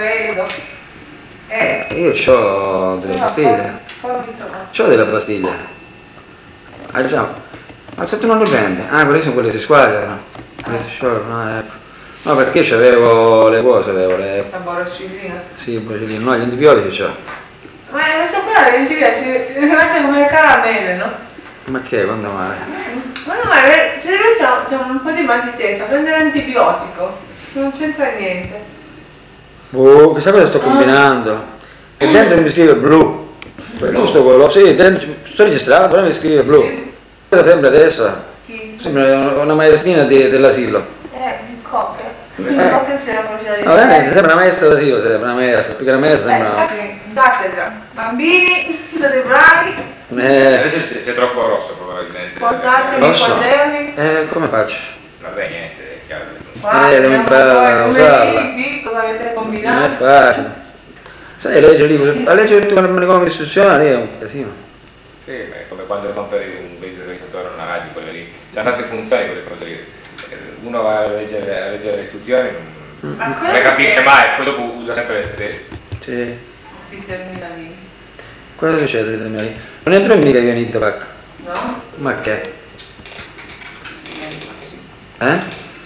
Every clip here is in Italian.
vedo. Eh, Io ho delle pastiglie. fammi trovare. C'ho delle pastiglie. Ah già. Ma se tu non le prendi? Ah, quelle sono quelle che si squagliano. Quelle si sciolgono, ah, ecco. No, perché c'avevo le cose, avevo le. La borracillina. Sì, bracillino. no, gli antibiotici c'ho. Ma questo qua non ci piace, guardate come le caramelle, no? Ma che, quando mai? Ma no, ma eh, se c'è un po' di mal di testa, prendere antibiotico, non c'entra niente. Oh, chissà cosa sto combinando. E dentro mi scrive blu. Quello sto quello, sì, dentro, sto registrato, però mi scrive blu. Sì. Cosa sembra adesso? Chi? Sembra una maestrina di- dell'asilo. Eh, il cocker. Di No, veramente, sembra una maestra d'asilo, sembra una maestra, più che una maestra Eh, sembra... infatti, cattedra. Bambini, siete bravi, Eh, Adesso c'è, c'è troppo rosso probabilmente. portatevi i quaderni. eh, come faccio? Vabbè, niente, è chiaro. Guarda, devo imparare a usarla. È combinato. facile. Sai, leggere il libro, a leggere tutto il manicomio istituzionale è un casino. Sì, ma è come quando rompere un registratore o una radio, quelle lì. C'ha tante funzioni quelle cose lì. Eh, Uno va a leggere, a leggere le istruzioni, non, Ma non quello le capisce che- mai, poi dopo usa sempre le stesse. Sì. Si termina lì, Cosa succede? Non entro mica io in Itapac. no? Ma che? Eh?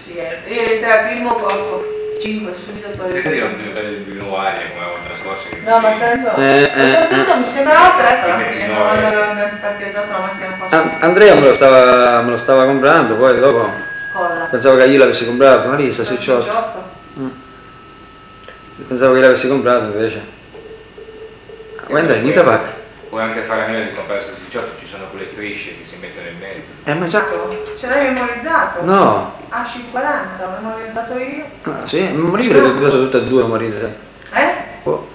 Sì, eh. Io c'era il primo corpo, 5 subito poi. Vedi non di aria come avevamo trascorso. No, ma tanto. Eh, eh, Oltretutto mi sembrava aperto alla Quindi fine, no, quando eh. abbiamo parcheggiato la macchina. An- Andrea me lo, stava, me lo stava comprando, poi dopo Cosa? pensavo che io l'avessi comprato, ma lì sta su 18. Pensavo che l'avessi comprato invece. Guarda, in Itapac. Puoi anche fare a meno di comprare il 18, ci sono quelle strisce che si mettono in mezzo. Eh, ma già... Ce l'hai memorizzato? No. AC40, l'ho memorizzato io. Ah, sì? Lì credo che fosse tutte e due memorizzate. Eh? Oh.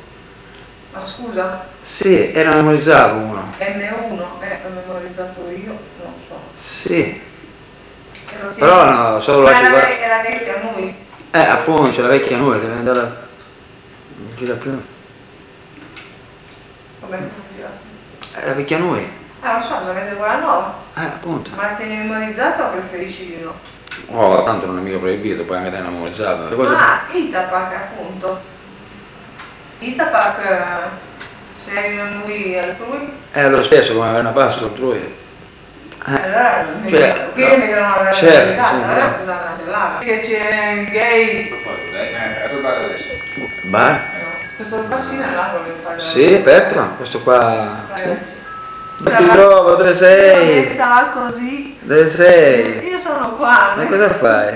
Ma scusa, Sì, era memorizzato uno. M1, eh, l'ho memorizzato io, non so. Sì. Però no, solo Ma la era, guarda- ve- era vecchia a noi. Eh, appunto, c'è la vecchia nuova, deve andare... Non gira più. Come funziona? È la vecchia noi. Eh, lo so, avete quella nuova. Eh, appunto. Ma la tieni memorizzata o preferisci di no? Oh, tanto non è mica proibito, puoi anche tenere memorizzato. Le cose... Ah, Itapac appunto. Itapac, eh, se a lui e altrui, È lo stesso come avere una pasta altrui. Eh, allora Cioè, qui no. meglio non aver Certo, sì, allora no. cosa cancellare? Che c'è gay, Dai, eh, adesso. Questo bassino è l'altro che fa Sì, aspetta, questo qua... Sì. Sì. Non ti trovo, dove sei? Messa là così. Dove sei? Io sono qua, Ma no? cosa fai?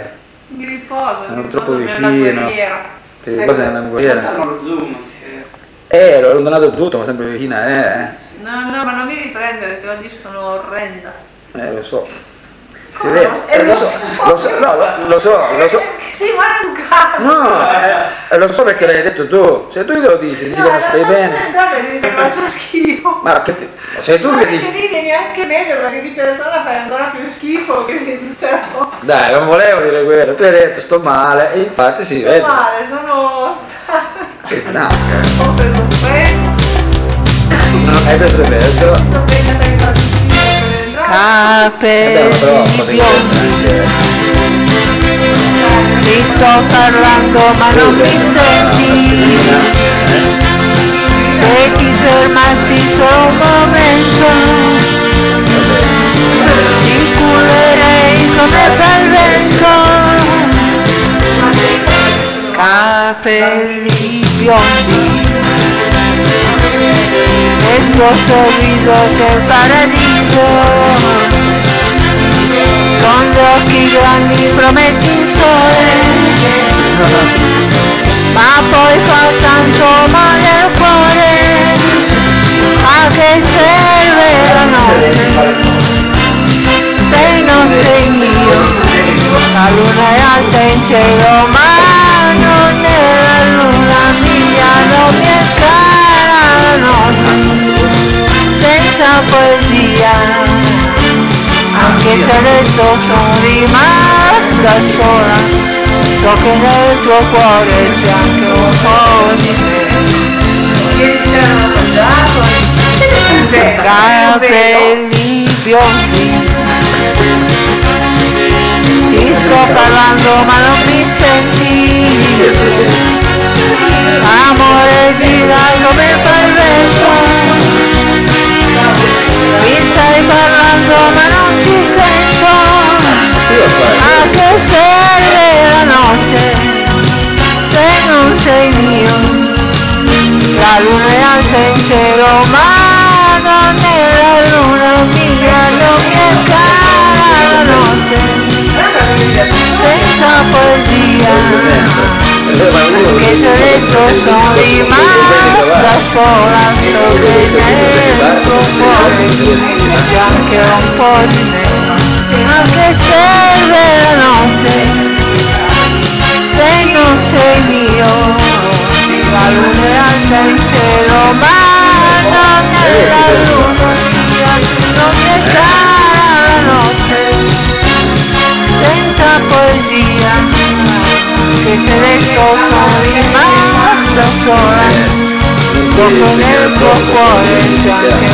mi riposo, Sono mi troppo riposo nella vicino. cosa è una guerriera? Lo zoom, sì. Eh, l'ho allontanato tutto, ma sempre vicina, eh. No, no, ma non mi riprendere che oggi sono orrenda. Eh, lo so. Si Come vede? lo so? Eh, lo so, lo so, no, lo- lo so, lo so. Che sei maleducato! No, eh, lo so perché l'hai detto tu. Se tu che lo dici, dici che non stai bene. Guardate che faccio schifo. Ma che ti- sei tu Ma che dici. lì vieni anche meglio perché di persona fai ancora più schifo che sei di te. Dai, non volevo dire quello, tu hai detto sto male e infatti si vede. Male, sono Sei stanca. ho preso un freddo, No, hai preso il peso. sto bene per un po' di Capelli Ti sto parlando ma non mi senti Se ti fermassi solo un momento Ti culerei come bel vento Capelli biondi Nel tuo sorriso c'è il paradiso occhi grandi prometti il sole, ma poi fa tanto male al cuore, a che serve la notte, se non sei mio, la luna è alta in cielo, ma se adesso sono rimasta sola, so che nel tuo cuore c'è anche un po' di me. Che ci hanno mangiato. Capelli biondi, ti sto parlando ma non mi senti, sei la luna è alta in cielo, ma non è la luna mia, non è cara la notte, senza poesia, anche se adesso sono rimasta sola, sto vedendo tuo cuore, c'è anche un po' di me, anche serve la notte? Se non sei mio la luna è alta in cielo ma non è la luna mia non è cara la notte senza poesia che se adesso sono rimasta sola dopo nel tuo cuore c'è anche